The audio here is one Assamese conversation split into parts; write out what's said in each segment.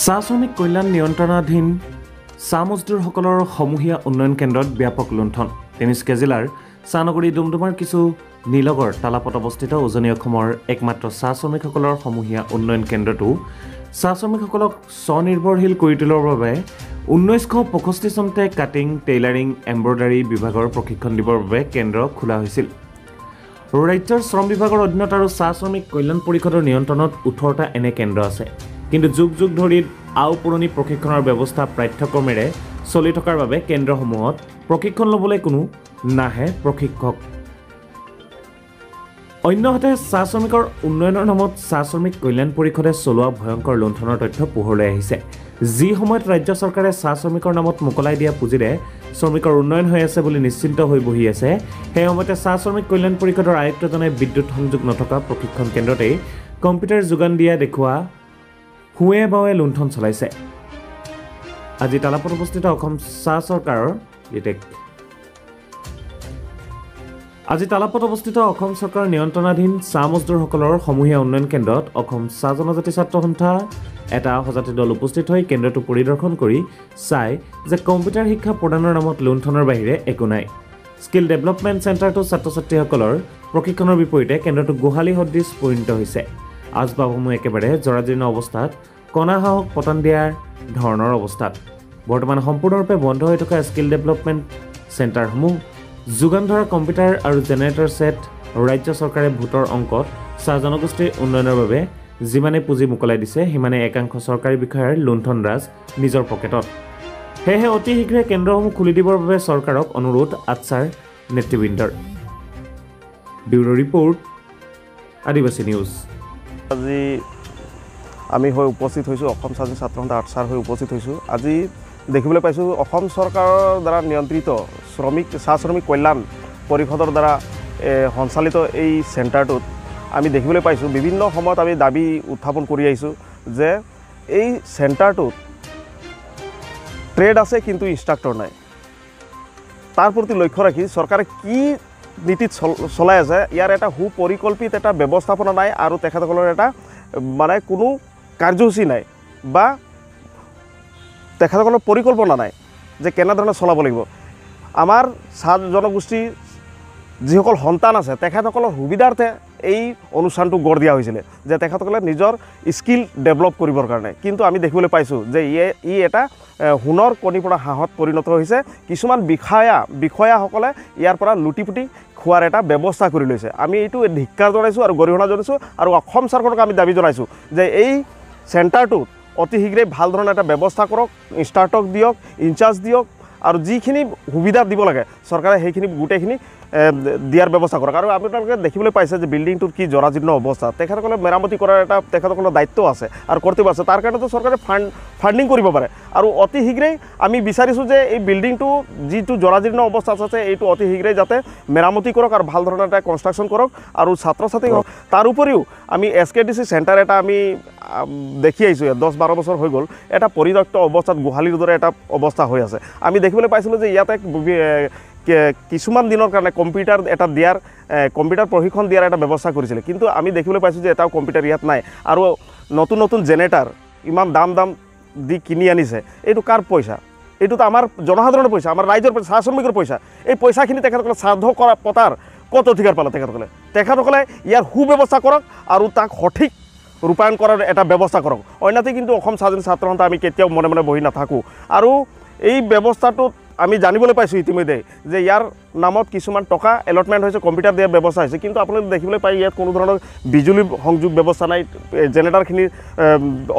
চাহ শ্ৰমিক কল্যাণ নিয়ন্ত্ৰণাধীন চাহ মজদুৰসকলৰ সমূহীয়া উন্নয়ন কেন্দ্ৰত ব্যাপক লুণ্ঠন। তিনিচুকীয়া জিলাৰ চাহনগৰী ডুমডুমাৰ কিছু নীলগড় তালাপত অৱস্থিত উজনি অসমৰ একমাত্ৰ চাহ শ্ৰমিকসকলৰ সমূহীয়া উন্নয়ন কেন্দ্ৰটো। চাহ শ্ৰমিকসকলক স্বনিৰ্ভৰশীল কৰি তোলাৰ বাবে ঊনৈছশ পঁয়ষষ্ঠি চনতে কাটিং টেইলাৰিং এম্ব্ৰইডাৰী বিভাগৰ প্ৰশিক্ষণ দিবৰ বাবে কেন্দ্ৰ খোলা হৈছিল। ৰাজ্যৰ শ্ৰম বিভাগৰ অধীনত আৰু চাহ শ্ৰমিক কল্যাণ পৰিষদৰ নিয়ন্ত্ৰণত ওঠৰটা এনে কেন্দ্ৰ আছে। কিন্তু যুগ যুগ ধৰি আও পুৰণি প্ৰশিক্ষণৰ ব্যৱস্থা পাঠ্যক্ৰমেৰে চলি থকাৰ বাবে কেন্দ্ৰসমূহত প্ৰশিক্ষণ ল'বলৈ কোনো নাহে প্ৰশিক্ষক। অন্যহাতে চাহ শ্ৰমিকৰ উন্নয়নৰ নামত চাহ শ্ৰমিক কল্যাণ পৰিষদে চলোৱা ভয়ংকৰ লুণ্ঠনৰ তথ্য পোহৰলৈ আহিছে। যি সময়ত ৰাজ্য চৰকাৰে চাহ শ্ৰমিকৰ নামত মোকলাই দিয়া পুঁজিৰে শ্ৰমিকৰ উন্নয়ন হৈ আছে বুলি নিশ্চিন্ত হৈ বহি আছে সেই সময়তে চাহ শ্ৰমিক কল্যাণ পৰিষদৰ আয়ুক্তজনে বিদ্যুৎ সংযোগ নথকা প্ৰশিক্ষণ কেন্দ্ৰতেই কম্পিউটাৰ যোগান দিয়া দেখুওৱা সোঁৱে বাৱে লুণ্ঠন চলাইছে। আজি তালাপত অৱস্থিত অসম চাহ চৰকাৰৰ আজি তালাপত অৱস্থিত অসম চৰকাৰৰ নিয়ন্ত্ৰণাধীন চাহ মজদুৰসকলৰ সমূহীয়া উন্নয়ন কেন্দ্ৰত অসম চাহ জনজাতি ছাত্ৰ সন্থা এটা সজাতি দল উপস্থিত হৈ কেন্দ্ৰটো পৰিদৰ্শন কৰি চাই যে কম্পিউটাৰ শিক্ষা প্ৰদানৰ নামত লুণ্ঠনৰ বাহিৰে একো নাই। স্কিল ডেভেলপমেণ্ট চেণ্টাৰটো ছাত্ৰ ছাত্ৰীসকলৰ প্ৰশিক্ষণৰ বিপৰীতে কেন্দ্ৰটো গোহালি সদৃশ পৰিণত হৈছে। আচবাবসমূহ একেবাৰে জৰাজীৰ্ণ অৱস্থাত কণা সাহস পতন দিয়াৰ ধৰণৰ অৱস্থাত। বৰ্তমান সম্পূৰ্ণৰূপে বন্ধ হৈ থকা স্কিল ডেভেলপমেণ্ট চেণ্টাৰসমূহ যোগান ধৰা কম্পিউটাৰ আৰু জেনেৰেটৰ ছেট ৰাজ্য চৰকাৰে ভোটৰ অংকত চাহ জনগোষ্ঠীৰ উন্নয়নৰ বাবে যিমানে পুঁজি মোকলাই দিছে সিমানে একাংশ চৰকাৰী বিষয়াৰ লুণ্ঠন ৰাজ নিজৰ পকেটত। সেয়েহে অতি শীঘ্ৰে কেন্দ্ৰসমূহ খুলি দিবৰ বাবে চৰকাৰক অনুৰোধ আটছাৰ নেতৃবৃন্দৰ। Bureau' report Adivasi news. আজি আমি হৈ উপস্থিত হৈছোঁ অসম স্বাধীন ছাত্ৰ সন্থা আৰ্টছাৰ হৈ উপস্থিত হৈছোঁ। আজি দেখিবলৈ পাইছোঁ অসম চৰকাৰৰ দ্বাৰা নিয়ন্ত্ৰিত শ্ৰমিক চাহ শ্ৰমিক কল্যাণ পৰিষদৰ দ্বাৰা সঞ্চালিত এই চেণ্টাৰটোত আমি দেখিবলৈ পাইছোঁ বিভিন্ন সময়ত আমি দাবী উত্থাপন কৰি আহিছোঁ যে এই চেণ্টাৰটোত ট্ৰেড আছে কিন্তু ইনষ্ট্ৰাক্টৰ নাই। তাৰ প্ৰতি লক্ষ্য ৰাখি চৰকাৰে কি নীতিত চল চলাই আছে। ইয়াৰ এটা সুপৰিকল্পিত এটা ব্যৱস্থাপনা নাই আৰু তেখেতসকলৰ এটা মানে কোনো কাৰ্যসূচী নাই বা তেখেতসকলৰ পৰিকল্পনা নাই যে কেনেধৰণে চলাব লাগিব। আমাৰ চাহ জনগোষ্ঠীৰ যিসকল সন্তান আছে তেখেতসকলৰ সুবিধাৰ্থে এই অনুষ্ঠানটো গঢ় দিয়া হৈছিলে যে তেখেতসকলে নিজৰ স্কিল ডেভেলপ কৰিবৰ কাৰণে। কিন্তু আমি দেখিবলৈ পাইছোঁ যে ইয়ে ই এটা সোণৰ কণী পৰা হাঁহত পৰিণত হৈছে। কিছুমান বিষয়া বিষয়াসকলে ইয়াৰ পৰা লুটি পুটি খোৱাৰ এটা ব্যৱস্থা কৰি লৈছে। আমি এইটো ধিক্কাৰ জনাইছোঁ আৰু গৰিহণা জনাইছোঁ আৰু অসম চৰকাৰক আমি দাবী জনাইছোঁ যে এই চেণ্টাৰটোত অতি শীঘ্ৰেই ভাল ধৰণে এটা ব্যৱস্থা কৰক ষ্টাৰ্টক দিয়ক ইনচাৰ্জ দিয়ক আৰু যিখিনি সুবিধা দিব লাগে চৰকাৰে সেইখিনি গোটেইখিনি দিয়াৰ ব্যৱস্থা কৰক আৰু আপোনালোকে দেখিবলৈ পাইছে যে বিল্ডিংটোৰ কি জৰাজীৰ্ণ অৱস্থা। তেখেতসকলে মেৰামতি কৰাৰ এটা তেখেতসকলৰ দায়িত্ব আছে আৰু কৰ্তব্য আছে। তাৰ কাৰণেতো চৰকাৰে ফাণ্ড ফাণ্ডিং কৰিব পাৰে। আৰু অতি শীঘ্ৰেই আমি বিচাৰিছোঁ যে এই বিল্ডিংটো যিটো জৰাজীৰ্ণ অৱস্থাত আছে এইটো অতি শীঘ্ৰেই যাতে মেৰামতি কৰক আৰু ভাল ধৰণৰ এটা কনষ্ট্ৰাকশ্যন কৰক আৰু ছাত্ৰ ছাত্ৰী হওক। তাৰ উপৰিও আমি S K D C centre এটা আমি দেখি আহিছোঁ। দহ বাৰ বছৰ হৈ গ'ল। এটা পৰিত্যক্ত অৱস্থাত গোহালিৰ দৰে এটা অৱস্থা হৈ আছে। আমি দেখিবলৈ পাইছিলোঁ যে ইয়াতে বি- এ, কে- কিছুমান দিনৰ কাৰণে কম্পিউটাৰ এটা দিয়াৰ কম্পিউটাৰ প্ৰশিক্ষণ দিয়াৰ এটা ব্যৱস্থা কৰিছিলে। কিন্তু আমি দেখিবলৈ পাইছোঁ যে এটাও কম্পিউটাৰ ইয়াত নাই। আৰু নতুন নতুন জেনেৰেটাৰ ইমান দাম দাম দি কিনি আনিছে। এইটো কাৰ পইচা? এইটোতো আমাৰ জনসাধাৰণৰ পইচা আমাৰ ৰাইজৰ পইচা চাহ শ্ৰমিকৰ পইচা। এই পইচাখিনি তেখেতসকলে শ্ৰাদ্ধ কৰা পতাৰ ক'ত অধিকাৰ পালে তেখেতসকলে? তেখেতসকলে ইয়াৰ সুব্যৱস্থা কৰক আৰু তাক সঠিক ৰূপায়ণ কৰাৰ এটা ব্যৱস্থা কৰক। অন্যথা কিন্তু অসম স্বাধীন ছাত্ৰ সন্থা আমি কেতিয়াও মনে মনে বহি নাথাকোঁ। আৰু এই ব্যৱস্থাটোত আমি জানিবলৈ পাইছোঁ ইতিমধ্যে যে ইয়াৰ নামত কিছুমান টকা এলটমেণ্ট হৈছে কম্পিউটাৰ দিয়াৰ ব্যৱস্থা হৈছে। কিন্তু আপোনালোকে দেখিবলৈ পায় ইয়াত কোনো ধৰণৰ বিজুলী সংযোগ ব্যৱস্থা নাই। জেনেৰেটাৰখিনিৰ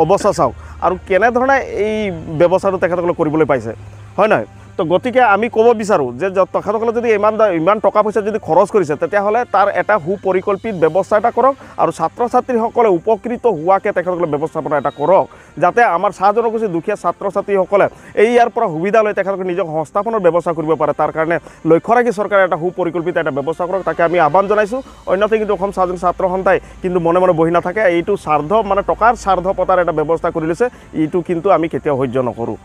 অৱস্থা চাওক। আৰু কেনেধৰণে এই ব্যৱস্থাটো তেখেতসকলে কৰিবলৈ পাইছে? হয় নহয়? তো গতিকে আমি ক'ব বিচাৰোঁ যে তেখেতসকলে যদি ইমান ইমান টকা পইচা যদি খৰচ কৰিছে তেতিয়াহ'লে তাৰ এটা সুপৰিকল্পিত ব্যৱস্থা এটা কৰক আৰু ছাত্ৰ ছাত্ৰীসকলে উপকৃত হোৱাকৈ তেখেতসকলে ব্যৱস্থাপনা এটা কৰক। যাতে আমাৰ চাহ জনগোষ্ঠীৰ দুখীয়া ছাত্ৰ ছাত্ৰীসকলে এই ইয়াৰ পৰা সুবিধা লৈ তেখেতসকলে নিজক সংস্থাপনৰ ব্যৱস্থা কৰিব পাৰে। তাৰ কাৰণে লক্ষ্য ৰাখি চৰকাৰে এটা সুপৰিকল্পিত এটা ব্যৱস্থা কৰক তাকে আমি আহ্বান জনাইছোঁ। অন্যথা কিন্তু অসম স্বাধীন ছাত্ৰ সন্থাই কিন্তু মনে মনে বহি নাথাকে। এইটো স্বাৰ্থ মানে টকাৰ স্বাৰ্থ পতাৰ এটা ব্যৱস্থা কৰি লৈছে। এইটো কিন্তু আমি কেতিয়াও সহ্য নকৰোঁ।